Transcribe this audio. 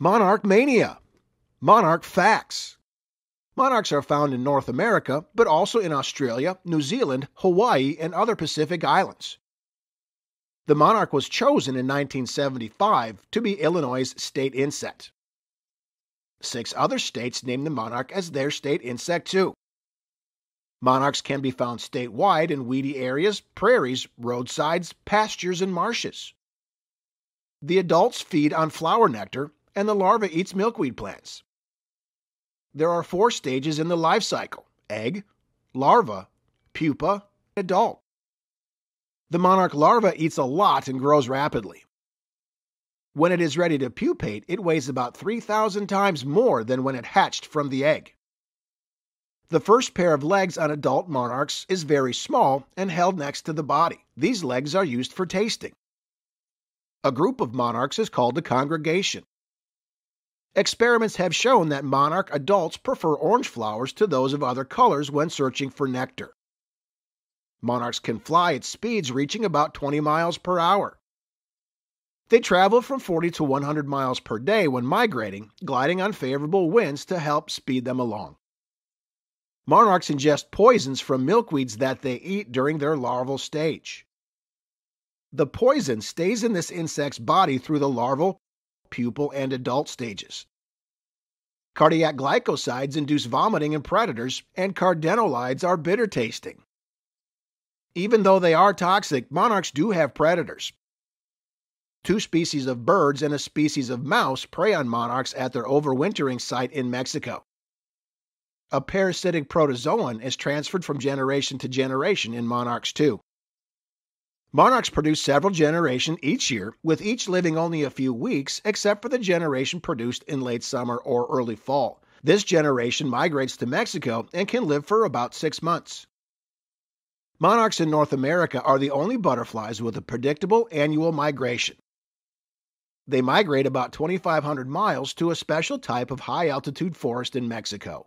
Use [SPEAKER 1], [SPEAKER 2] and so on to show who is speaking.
[SPEAKER 1] Monarch Mania. Monarch Facts. Monarchs are found in North America, but also in Australia, New Zealand, Hawaii, and other Pacific islands. The monarch was chosen in 1975 to be Illinois' state insect. Six other states named the monarch as their state insect, too. Monarchs can be found statewide in weedy areas, prairies, roadsides, pastures, and marshes. The adults feed on flower nectar, and the larva eats milkweed plants. There are four stages in the life cycle egg, larva, pupa, adult. The monarch larva eats a lot and grows rapidly. When it is ready to pupate, it weighs about 3,000 times more than when it hatched from the egg. The first pair of legs on adult monarchs is very small and held next to the body. These legs are used for tasting. A group of monarchs is called a congregation. Experiments have shown that monarch adults prefer orange flowers to those of other colors when searching for nectar. Monarchs can fly at speeds reaching about 20 miles per hour. They travel from 40 to 100 miles per day when migrating, gliding on favorable winds to help speed them along. Monarchs ingest poisons from milkweeds that they eat during their larval stage. The poison stays in this insect's body through the larval, pupal, and adult stages. Cardiac glycosides induce vomiting in predators, and cardenolides are bitter tasting. Even though they are toxic, monarchs do have predators. Two species of birds and a species of mouse prey on monarchs at their overwintering site in Mexico. A parasitic protozoan is transferred from generation to generation in monarchs too. Monarchs produce several generations each year, with each living only a few weeks, except for the generation produced in late summer or early fall. This generation migrates to Mexico and can live for about six months. Monarchs in North America are the only butterflies with a predictable annual migration. They migrate about 2,500 miles to a special type of high altitude forest in Mexico.